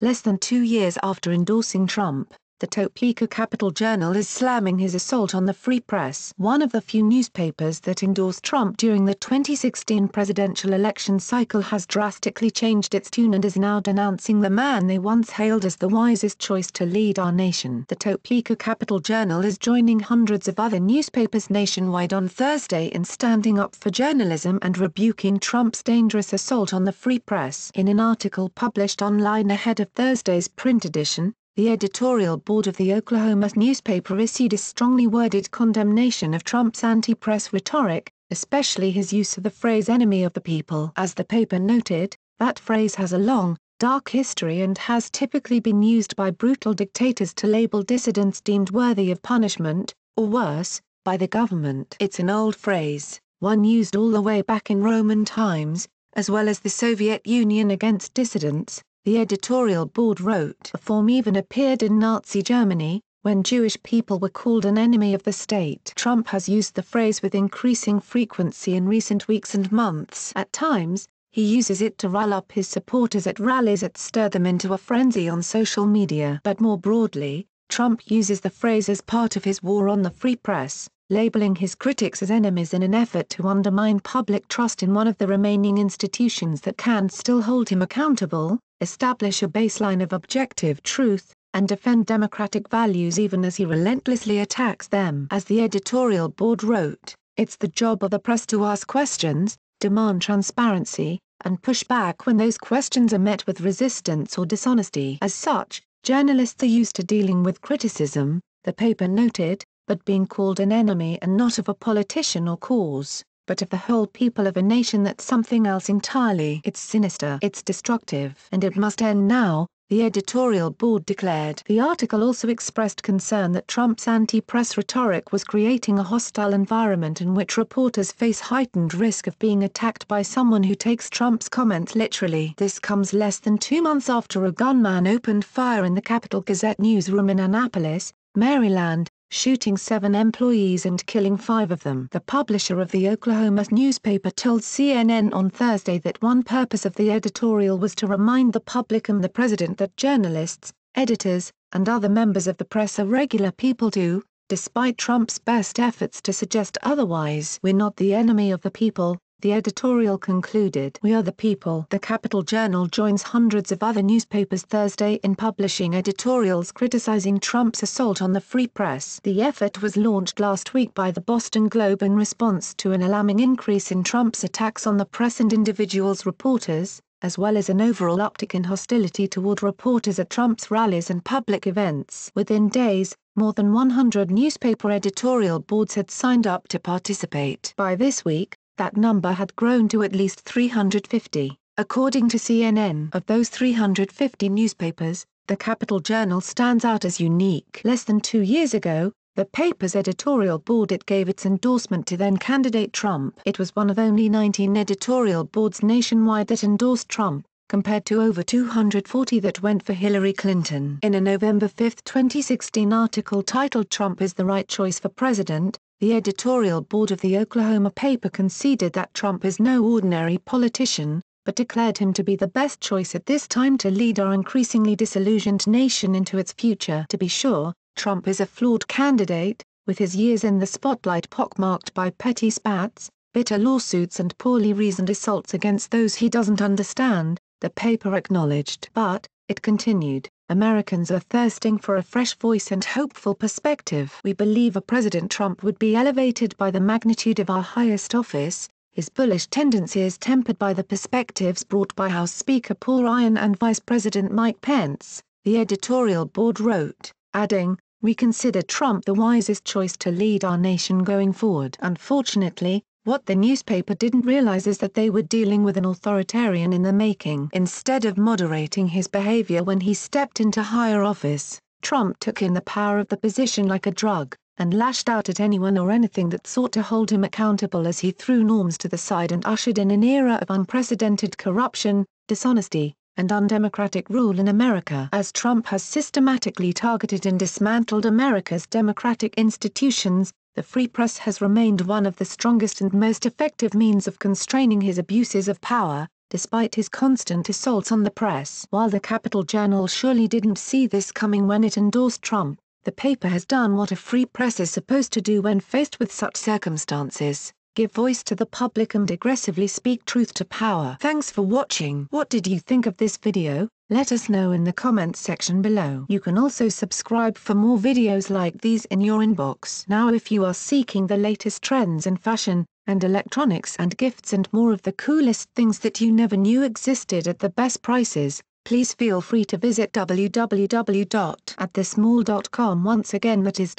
less than two years after endorsing trump, the topeka capital journal is slamming his assault on the free press. one of the few newspapers that endorsed trump during the sixteen presidential election cycle has drastically changed its tune and is now denouncing the man they once hailed as the wisest choice to lead our nation. the topeka capital journal is joining hundreds of other newspapers nationwide on thursday in standing up for journalism and rebuking trump's dangerous assault on the free press. in an article published online ahead of thursday's print edition, the editorial board of the oklahoma newspaper issued a strongly worded condemnation of trump's anti-press rhetoric, especially his use of the phrase enemy of the people. as the paper noted, that phrase has a long, dark history and has typically been used by brutal dictators to label dissidents deemed worthy of punishment, or worse, by the government. it's an old phrase, one used all the way back in roman times, as well as the soviet union against dissidents, the editorial board wrote. the form even appeared in nazi germany, when jewish people were called an enemy of the state. trump has used the phrase with increasing frequency in recent weeks and months. at times, he uses it to rile up his supporters at rallies that stir them into a frenzy on social media. but more broadly, trump uses the phrase as part of his war on the free press, labeling his critics as enemies in an effort to undermine public trust in one of the remaining institutions that can still hold him accountable, establish a baseline of objective truth, and defend democratic values even as he relentlessly attacks them. as the editorial board wrote, it's the job of the press to ask questions, demand transparency, and push back when those questions are met with resistance or dishonesty. as such, journalists are used to dealing with criticism, the paper noted, but being called an enemy and not of a politician or cause but of the whole people of a nation that's something else entirely. it's sinister. it's destructive. and it must end now, the editorial board declared. the article also expressed concern that trump's anti-press rhetoric was creating a hostile environment in which reporters face heightened risk of being attacked by someone who takes trump's comments literally. this comes less than two months after a gunman opened fire in the capital gazette newsroom in annapolis, maryland, shooting seven employees and killing five of them. the publisher of the oklahoma newspaper told cnn on thursday that one purpose of the editorial was to remind the public and the president that journalists, editors, and other members of the press are regular people too, despite trump's best efforts to suggest otherwise. we're not the enemy of the people, the editorial concluded. we are the people. the capital journal joins hundreds of other newspapers thursday in publishing editorials criticizing trump's assault on the free press. the effort was launched last week by the boston globe in response to an alarming increase in trump's attacks on the press and individuals reporters, as well as an overall uptick in hostility toward reporters at trump's rallies and public events. within days, more than one hundred newspaper editorial boards had signed up to participate. by this week, that number had grown to at least three hundred and fifty, according to cnn. of those three hundred and fifty newspapers, the capital journal stands out as unique. less than two years ago, the paper's editorial board it gave its endorsement to then-candidate trump. it was one of only nineteen editorial boards nationwide that endorsed trump, compared to over two hundred and forty that went for hillary clinton. in a november 5, 2016 article titled trump is the right choice for president, the editorial board of the oklahoma paper conceded that trump is no ordinary politician, but declared him to be the best choice at this time to lead our increasingly disillusioned nation into its future. to be sure, trump is a flawed candidate, with his years in the spotlight pockmarked by petty spats, bitter lawsuits and poorly reasoned assaults against those he doesn't understand, the paper acknowledged. but, it continued, Americans are thirsting for a fresh voice and hopeful perspective. We believe a President Trump would be elevated by the magnitude of our highest office, his bullish tendencies tempered by the perspectives brought by House Speaker Paul Ryan and Vice President Mike Pence, the editorial board wrote, adding, we consider Trump the wisest choice to lead our nation going forward. Unfortunately, what the newspaper didn't realize is that they were dealing with an authoritarian in the making. instead of moderating his behavior when he stepped into higher office, trump took in the power of the position like a drug, and lashed out at anyone or anything that sought to hold him accountable as he threw norms to the side and ushered in an era of unprecedented corruption, dishonesty, and undemocratic rule in america. as trump has systematically targeted and dismantled america's democratic institutions, the free press has remained one of the strongest and most effective means of constraining his abuses of power, despite his constant assaults on the press. While the Capital Journal surely didn't see this coming when it endorsed Trump, the paper has done what a free press is supposed to do when faced with such circumstances give voice to the public and aggressively speak truth to power. Thanks for watching. What did you think of this video? Let us know in the comments section below. You can also subscribe for more videos like these in your inbox. Now if you are seeking the latest trends in fashion, and electronics and gifts and more of the coolest things that you never knew existed at the best prices, please feel free to visit www.atthismall.com once again that is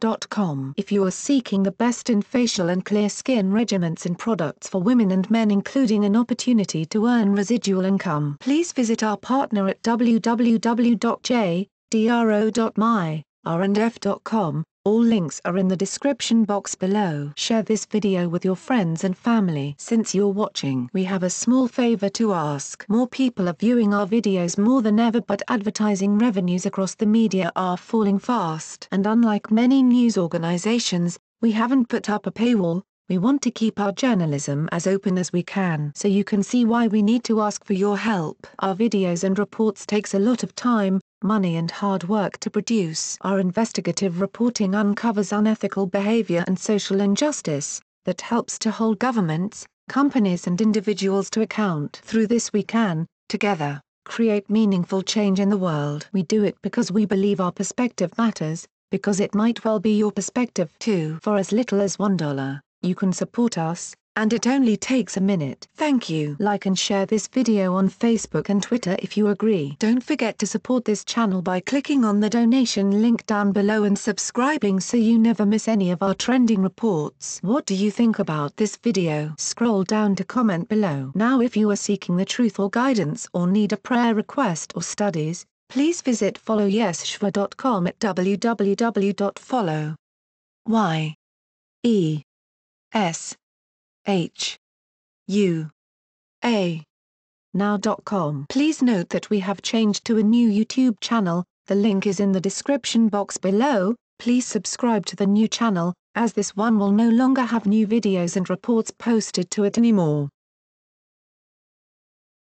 www.atthis.com. If you are seeking the best in facial and clear skin regimens and products for women and men including an opportunity to earn residual income, please visit our partner at www.jdro.my r&f.com, all links are in the description box below. Share this video with your friends and family. Since you're watching, we have a small favor to ask. More people are viewing our videos more than ever but advertising revenues across the media are falling fast. And unlike many news organizations, we haven't put up a paywall, we want to keep our journalism as open as we can. So you can see why we need to ask for your help. Our videos and reports takes a lot of time, money and hard work to produce. Our investigative reporting uncovers unethical behavior and social injustice, that helps to hold governments, companies and individuals to account. Through this we can, together, create meaningful change in the world. We do it because we believe our perspective matters, because it might well be your perspective too. For as little as $1 you can support us, and it only takes a minute. Thank you. Like and share this video on Facebook and Twitter if you agree. Don't forget to support this channel by clicking on the donation link down below and subscribing so you never miss any of our trending reports. What do you think about this video? Scroll down to comment below. Now if you are seeking the truth or guidance or need a prayer request or studies, please visit followyeshua.com at www.follow. Y. E. S H. U. A. Now.com. Please note that we have changed to a new YouTube channel, the link is in the description box below, please subscribe to the new channel, as this one will no longer have new videos and reports posted to it anymore.